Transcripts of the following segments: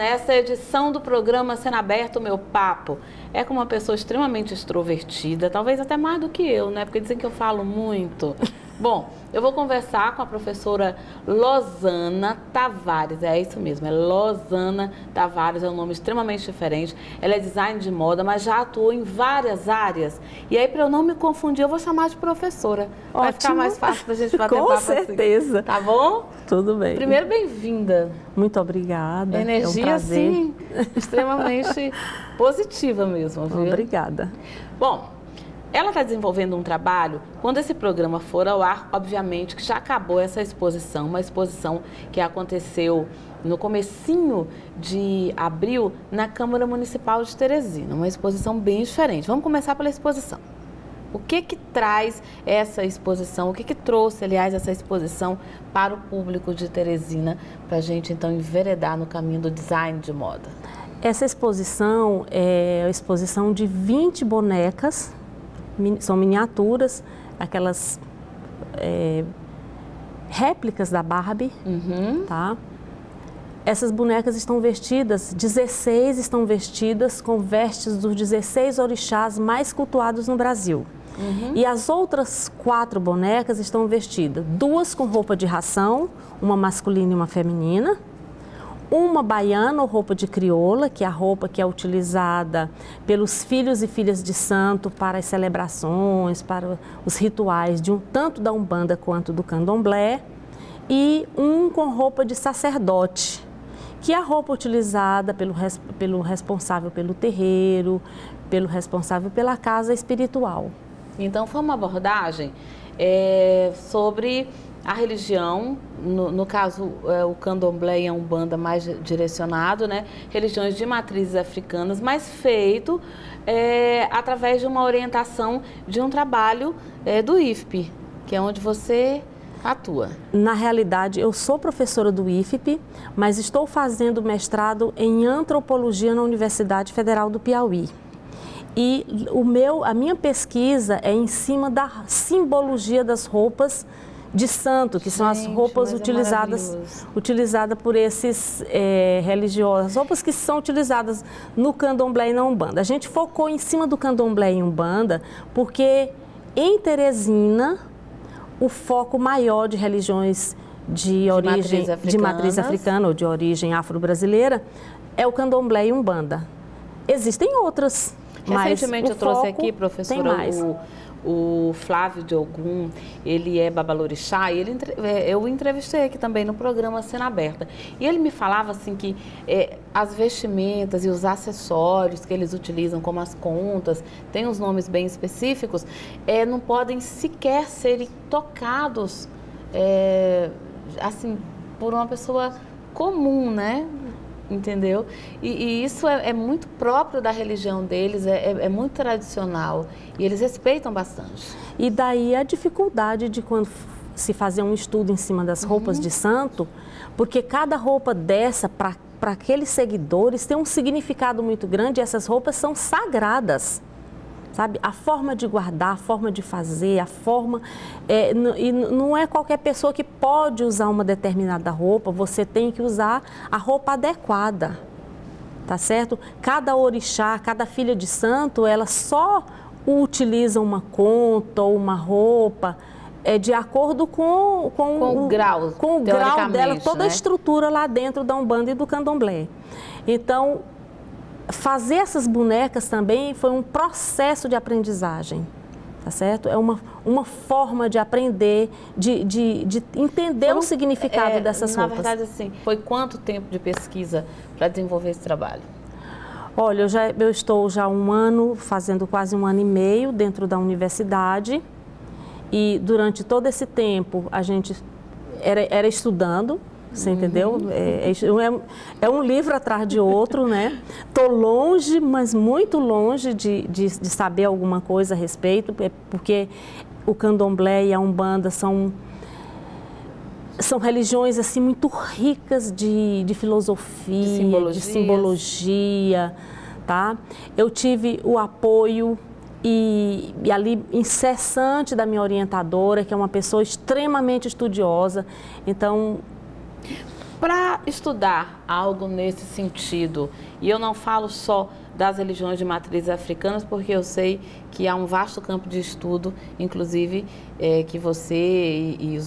Essa edição do programa Sendo Aberto, meu papo, é com uma pessoa extremamente extrovertida, talvez até mais do que eu, né? Porque dizem que eu falo muito. Bom, eu vou conversar com a professora Losana Tavares, é isso mesmo, é Losana Tavares, é um nome extremamente diferente. Ela é design de moda, mas já atuou em várias áreas. E aí, para eu não me confundir, eu vou chamar de professora. Ótimo. Vai ficar mais fácil para a gente bater Com assim. certeza. Assim. Tá bom? Tudo bem. Primeiro, bem-vinda. Muito obrigada. Energia, é um sim, extremamente positiva mesmo, viu? Obrigada. Bom, ela está desenvolvendo um trabalho, quando esse programa for ao ar, obviamente que já acabou essa exposição, uma exposição que aconteceu no comecinho de abril na Câmara Municipal de Teresina, uma exposição bem diferente. Vamos começar pela exposição. O que que traz essa exposição? O que que trouxe, aliás, essa exposição para o público de Teresina, para a gente então enveredar no caminho do design de moda? Essa exposição é a exposição de 20 bonecas são miniaturas, aquelas é, réplicas da Barbie, uhum. tá? Essas bonecas estão vestidas, 16 estão vestidas com vestes dos 16 orixás mais cultuados no Brasil. Uhum. E as outras quatro bonecas estão vestidas, duas com roupa de ração, uma masculina e uma feminina, uma baiana ou roupa de crioula, que é a roupa que é utilizada pelos filhos e filhas de santo para as celebrações, para os rituais de um, tanto da Umbanda quanto do Candomblé, e um com roupa de sacerdote, que é a roupa utilizada pelo, pelo responsável pelo terreiro, pelo responsável pela casa espiritual. Então foi uma abordagem é, sobre a religião, no, no caso é, o candomblé e a umbanda mais direcionado, né? Religiões de matrizes africanas, mas feito é, através de uma orientação de um trabalho é, do IFP, que é onde você atua. Na realidade, eu sou professora do IFP, mas estou fazendo mestrado em antropologia na Universidade Federal do Piauí. E o meu, a minha pesquisa é em cima da simbologia das roupas de santo, que Gente, são as roupas é utilizadas, é utilizadas por esses é, religiosos, roupas que são utilizadas no candomblé e na Umbanda. A gente focou em cima do candomblé e Umbanda porque em Teresina o foco maior de religiões de, de origem de matriz africana ou de origem afro-brasileira é o candomblé e Umbanda. Existem outras, Recentemente eu trouxe aqui, professora, o o Flávio de Ogum, ele é babalorixá, e ele, é, eu entrevistei aqui também no programa Cena Aberta. E ele me falava assim que é, as vestimentas e os acessórios que eles utilizam, como as contas, tem uns nomes bem específicos, é, não podem sequer serem tocados é, assim por uma pessoa comum, né? Entendeu? E, e isso é, é, muito próprio da religião deles, é, é, é, muito tradicional e eles respeitam bastante. E daí a dificuldade de quando se fazer um estudo em cima das roupas uhum. de santo, porque cada roupa dessa para aqueles seguidores tem um significado muito grande e essas roupas são sagradas sabe? A forma de guardar, a forma de fazer, a forma. É, e não é qualquer pessoa que pode usar uma determinada roupa, você tem que usar a roupa adequada, tá certo? Cada orixá, cada filha de santo, ela só utiliza uma conta ou uma roupa é de acordo com, com, com o, grau, com o grau dela, toda né? a estrutura lá dentro da Umbanda e do Candomblé. Então, fazer essas bonecas também foi um processo de aprendizagem. Tá certo? É uma, uma forma de aprender, de, de, de entender Foram, o significado é, dessas na roupas. Na verdade, assim, foi quanto tempo de pesquisa para desenvolver esse trabalho? Olha, eu, já, eu estou já um ano, fazendo quase um ano e meio dentro da universidade. E durante todo esse tempo, a gente era, era estudando, você uhum. entendeu? É, é, é, um livro atrás de outro, né? Estou longe, mas muito longe de, de, de, saber alguma coisa a respeito, é porque o candomblé e a umbanda são são religiões assim muito ricas de, de filosofia, de, de simbologia, tá? Eu tive o apoio e, e, ali incessante da minha orientadora, que é uma pessoa extremamente estudiosa. Então, para estudar algo nesse sentido, e eu não falo só das religiões de matrizes africanas, porque eu sei que há um vasto campo de estudo, inclusive é, que você e,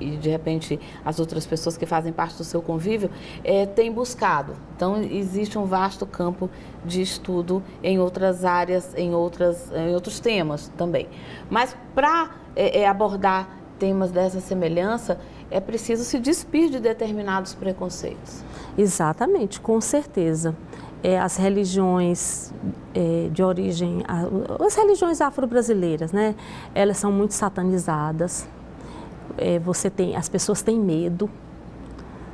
e, e, de repente as outras pessoas que fazem parte do seu convívio é, têm buscado. Então existe um vasto campo de estudo em outras áreas, em, outras, em outros temas também. Mas para é, é, abordar temas dessa semelhança, é preciso se despir de determinados preconceitos. Exatamente, com certeza. É, as religiões é, de origem, as religiões afro-brasileiras, né? Elas são muito satanizadas. É, você tem, as pessoas têm medo,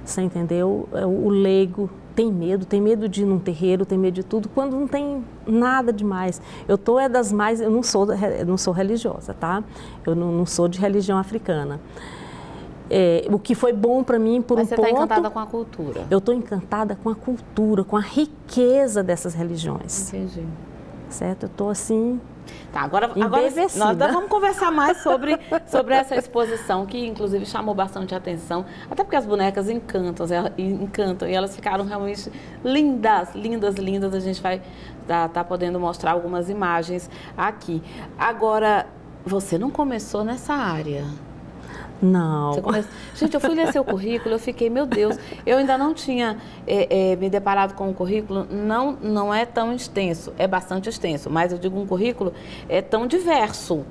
você entendeu? É, o, leigo tem medo, tem medo de ir num terreiro, tem medo de tudo, quando não tem nada demais. Eu tô é das mais, eu não sou, não sou religiosa, tá? Eu não, não sou de religião africana. É, o que foi bom para mim por Mas um você ponto. Você está encantada com a cultura? Eu estou encantada com a cultura, com a riqueza dessas religiões. Entendi. Certo? Eu estou assim. Tá, agora, agora nós vamos conversar mais sobre, sobre essa exposição, que inclusive chamou bastante atenção, até porque as bonecas encantam, encantam e elas ficaram realmente lindas, lindas, lindas. A gente vai estar tá, tá podendo mostrar algumas imagens aqui. Agora, você não começou nessa área. Não. Come... Gente, eu fui ler seu currículo, eu fiquei, meu Deus, eu ainda não tinha é, é, me deparado com o currículo, não, não é tão extenso, é bastante extenso, mas eu digo um currículo é tão diverso.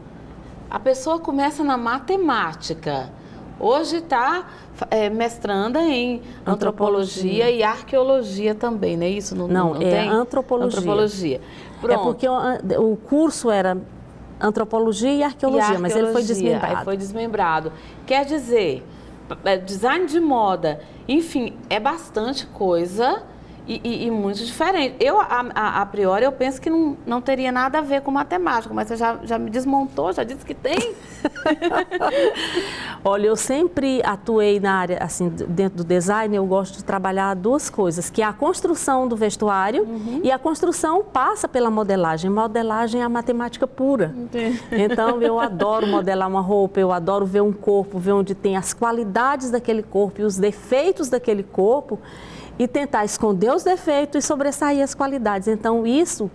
A pessoa começa na matemática, hoje está é, mestranda em antropologia, antropologia, e arqueologia também, não é isso? Não, não, não é tem? antropologia. Antropologia. Pronto. É porque o, o curso era antropologia e arqueologia, e arqueologia, mas ele foi desmembrado. Aí foi desmembrado. Quer dizer, é, design de moda, enfim, é bastante coisa e, e, e, muito diferente. Eu, a, a, a, priori, eu penso que não, não teria nada a ver com matemática, mas você já, já me desmontou, já disse que tem. Olha, eu sempre atuei na área, assim, dentro do design, eu gosto de trabalhar duas coisas, que é a construção do vestuário uhum. e a construção passa pela modelagem. Modelagem é a matemática pura. Entendi. Então, eu adoro modelar uma roupa, eu adoro ver um corpo, ver onde tem as qualidades daquele corpo e os defeitos daquele corpo e tentar esconder os defeitos e sobressair as qualidades. Então, isso,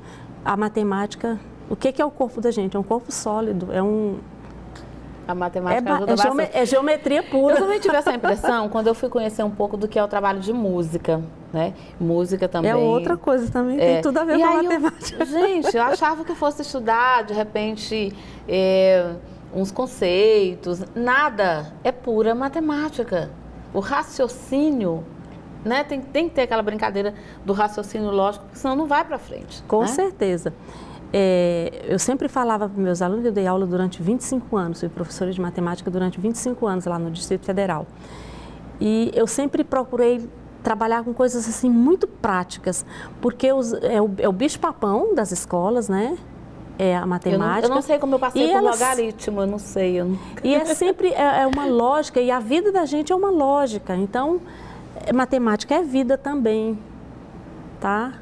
a matemática, o que, é o corpo da gente? É um corpo sólido, é um. A matemática é, ajuda é, geome é geometria pura. Eu também tive essa impressão quando eu fui conhecer um pouco do que é o trabalho de música, né? Música também. É outra coisa também, é. tem tudo a ver e com a matemática. Eu, gente, eu achava que eu fosse estudar, de repente, é, uns conceitos. Nada, é pura matemática. O raciocínio né? Tem, tem que ter aquela brincadeira do raciocínio lógico, porque senão não vai para frente. Com né? certeza. É, eu sempre falava para meus alunos, eu dei aula durante 25 anos, fui professora de matemática durante 25 anos lá no Distrito Federal. E eu sempre procurei trabalhar com coisas assim muito práticas, porque os, é, o, é o bicho-papão das escolas, né? é a matemática. Eu não, eu não, sei como eu passei e por elas... logaritmo, eu não sei. Eu não... E é sempre é, é, uma lógica, e a vida da gente é uma lógica. Então, matemática é vida também, tá?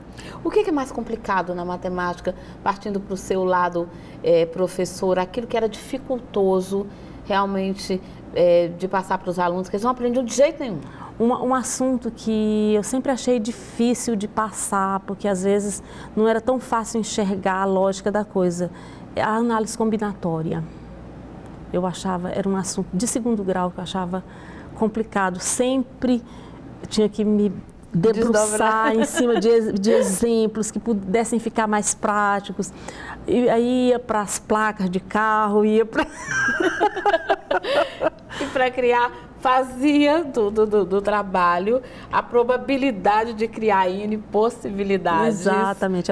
O que é mais complicado na matemática, partindo para o seu lado é, professor, aquilo que era dificultoso realmente é, de passar para os alunos, que eles não aprendiam de jeito nenhum? Um, um, assunto que eu sempre achei difícil de passar, porque às vezes não era tão fácil enxergar a lógica da coisa, é a análise combinatória. Eu achava, era um assunto de segundo grau que eu achava complicado, sempre tinha que me debruçar em cima de, de, exemplos que pudessem ficar mais práticos. E aí ia para as placas de carro, ia para. e para criar, fazia do, do, do, trabalho a probabilidade de criar N possibilidades. Exatamente.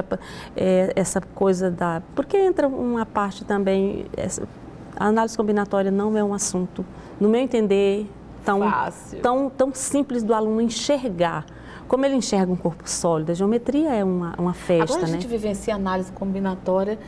É, essa coisa da. Porque entra uma parte também. Essa, a análise combinatória não é um assunto, no meu entender, tão, tão, tão simples do aluno enxergar. Como ele enxerga um corpo sólido, a geometria é uma, uma festa, Agora a gente né? vivencia análise combinatória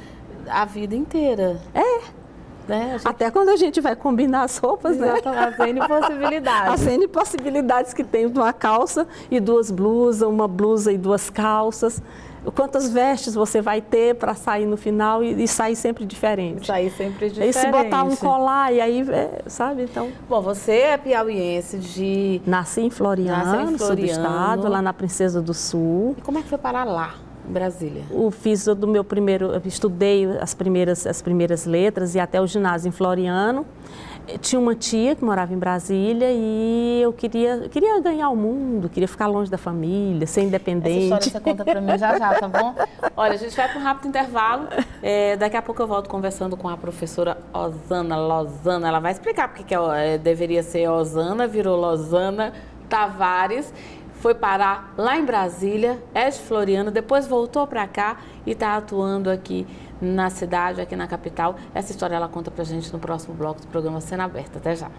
a vida inteira. É. Né? Gente... Até quando a gente vai combinar as roupas, Exato, né? As N possibilidades. As N possibilidades que tem uma calça e duas blusas, uma blusa e duas calças. Quantas vestes você vai ter para sair no final e, e, sair sempre diferente. Sair sempre diferente. E se botar um colar e aí, é, sabe, então... Bom, você é piauiense de... Nasci em Floriano, Nasci em Floriano. estado, lá na Princesa do Sul. E como é que foi parar lá? Brasília? O fiz do meu primeiro, estudei as primeiras, as primeiras letras e até o ginásio em Floriano tinha uma tia que morava em Brasília e eu queria, queria ganhar o mundo, queria ficar longe da família, ser independente. Essa história você conta para mim já já, tá bom? Olha, a gente vai para um rápido intervalo. É, daqui a pouco eu volto conversando com a professora Osana Lozana. Ela vai explicar porque que é, deveria ser Osana, virou Lozana Tavares foi parar lá em Brasília, é de Floriano, depois voltou para cá e está atuando aqui na cidade, aqui na capital. Essa história ela conta pra gente no próximo bloco do programa Cena Aberta. Até já.